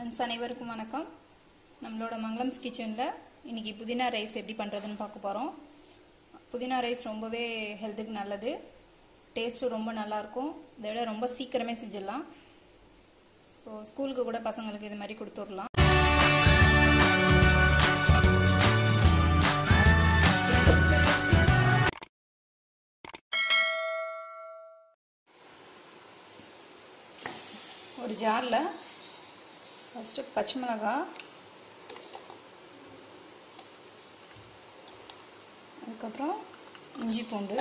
Friends அனைவருக்கும் வணக்கம். நம்மளோட மங்களம்ஸ் கிச்சனில் இன்றைக்கி புதினா ரைஸ் எப்படி பண்ணுறதுன்னு பார்க்க போகிறோம் புதினா ரைஸ் ரொம்பவே ஹெல்த்துக்கு நல்லது. டேஸ்ட்டும் ரொம்ப நல்லாயிருக்கும் இதை விட ரொம்ப சீக்கிரமே செஞ்சிடலாம். ஸோ ஸ்கூலுக்கு கூட பசங்களுக்கு இது மாதிரி கொடுத்துடலாம் ஒரு ஜாரில் ஃபஸ்ட்டு பச்சை மிளகாய் அதுக்கப்புறம் இஞ்சி பூண்டு.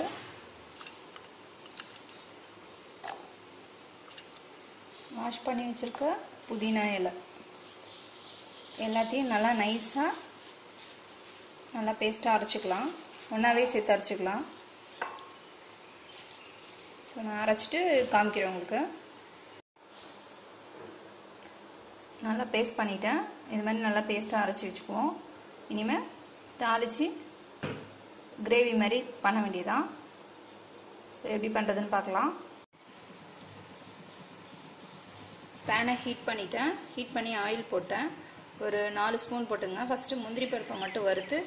வாஷ் பண்ணி வச்சுருக்க புதினா இலை. எல்லாத்தையும் நல்லா நைஸாக நல்லா பேஸ்ட்டாக அரைச்சிக்கலாம். ஒன்றாவே சேர்த்து அரைச்சிக்கலாம். ஸோ நான் அரைச்சிட்டு காமிக்கிறேன் உங்களுக்கு. நல்லா பேஸ்ட் பண்ணிட்டேன். இது மாதிரி நல்லா பேஸ்ட்டாக அரைச்சி வச்சுக்குவோம். இனிமேல் தாளித்து கிரேவி மாதிரி பண்ண வேண்டியதான் எப்படி பண்ணுறதுன்னு பார்க்கலாம். பேனை ஹீட் பண்ணிட்டேன். ஹீட் பண்ணி ஆயில் போட்டேன். ஒரு நாலு ஸ்பூன் போட்டுங்க. ஃபஸ்ட்டு முந்திரி பருப்பை மட்டும் வறுத்து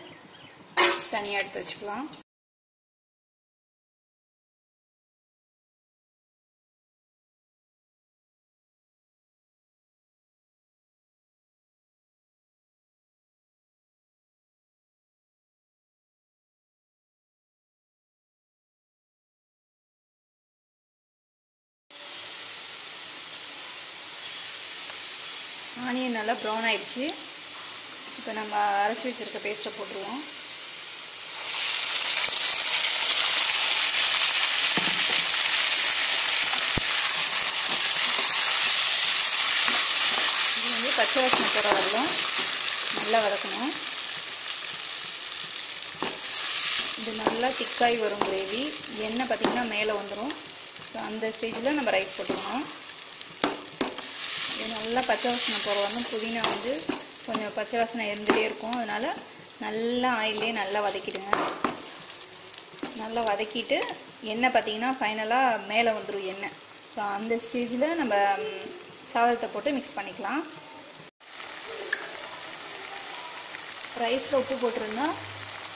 தனியாக எடுத்து வச்சுக்கலாம். ஆனியன் நல்லா ப்ரௌன் ஆயிடுச்சு. இப்போ நம்ம அரைச்சி வச்சுருக்க பேஸ்ட்டை போட்டுருவோம். இது வந்து பச்சை வாசனை போகிற வரலும் நல்லா வதக்கணும். இது நல்லா திக்காய் வரும் கிரேவி எண்ணெய் பார்த்திங்கன்னா மேலே வந்துடும் ஸோ அந்த ஸ்டேஜில் நம்ம ரைஸ் போட்டுக்கணும். நல்லா பச்சை வாசனை போகிற வந்து புதினா வந்து கொஞ்சம் பச்சை வாசனை இருந்துகிட்டே இருக்கும். அதனால் நல்லா ஆயிலே நல்லா வதக்கிடுங்க. நல்லா வதக்கிட்டு எண்ணெய் பார்த்தீங்கன்னா ஃபைனலாக மேலே வந்துடும் எண்ணெய். ஸோ அந்த ஸ்டேஜில் நம்ம சாதத்தை போட்டு மிக்ஸ் பண்ணிக்கலாம். ரைஸில் உப்பு போட்டிருந்தா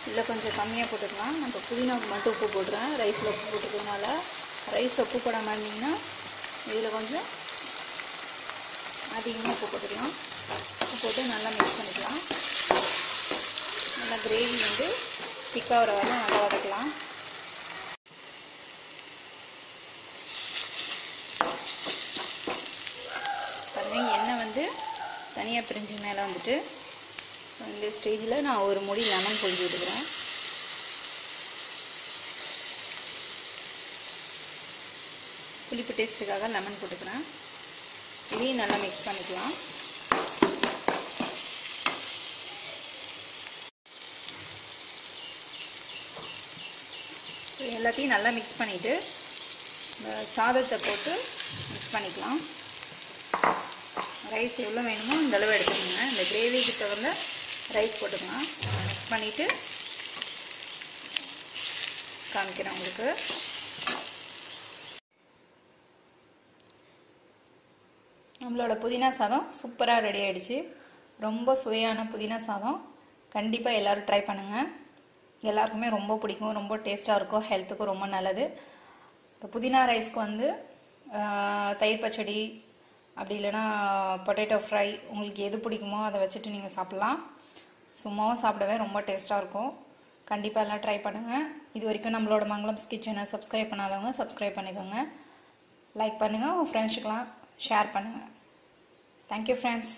இல்லை கொஞ்சம் கம்மியாக போட்டுக்கலாம். நம்ம புதினாவுக்கு மட்டும் உப்பு போட்டுறேன் ரைஸில் உப்பு போட்டுக்கிறதுனால ரைஸில் உப்பு போடாமல் இருந்தீங்கன்னா இதில் கொஞ்சம் அதிகமாக உப்பு போட்டுக்கலாம். உப்பு போட்டு நல்லா மிக்ஸ் பண்ணிக்கலாம். நல்லா கிரேவி வந்து திக்காக வர வரை நல்லா வதக்கலாம். பாருங்கள் எண்ணெய் வந்து தனியாக பிரிஞ்சு மேலே வந்துட்டு இந்த ஸ்டேஜில் நான் ஒரு முடி லெமன் பொழிஞ்சு விட்டுக்கிறேன். புளிப்பு டேஸ்ட்டுக்காக லெமன் போட்டுக்கிறேன். இதையும் நல்லா மிக்ஸ் பண்ணிக்கலாம். எல்லாத்தையும் நல்லா மிக்ஸ் பண்ணிவிட்டு சாதத்தை போட்டு மிக்ஸ் பண்ணிக்கலாம். ரைஸ் எவ்வளோ வேணுமோ இந்த அளவு எடுத்துக்கோங்க. இந்த கிரேவிக்கு தகுந்த ரைஸ் போட்டுக்கலாம். மிக்ஸ் பண்ணிவிட்டு காமிக்கிறேன் உங்களுக்கு. நம்மளோட புதினா சாதம் சூப்பராக ரெடி ஆகிடுச்சு ரொம்ப சுவையான புதினா சாதம். கண்டிப்பாக எல்லோரும் ட்ரை பண்ணுங்கள் எல்லாருக்குமே ரொம்ப பிடிக்கும் ரொம்ப டேஸ்ட்டாக இருக்கும் ஹெல்த்துக்கும் ரொம்ப நல்லது. புதினா ரைஸ்க்கு வந்து தயிர் பச்சடி அப்படி இல்லைன்னா பொட்டேட்டோ ஃப்ரை உங்களுக்கு எது பிடிக்குமோ அதை வச்சுட்டு நீங்கள் சாப்பிட்லாம். சும்மாவும் சாப்பிடவே ரொம்ப டேஸ்ட்டாக இருக்கும். கண்டிப்பாக எல்லாம் ட்ரை பண்ணுங்கள் இது வரைக்கும் நம்மளோட மங்களம்ஸ் கிச்சனை சப்ஸ்கிரைப் பண்ணாதவங்க சப்ஸ்கிரைப் பண்ணிக்கோங்க. லைக் பண்ணுங்கள் உங்கள் ஃப்ரெண்ட்ஸுக்கெலாம் ஷேர் பண்ணுங்கள் தேங்க்யூ ஃப்ரெண்ட்ஸ்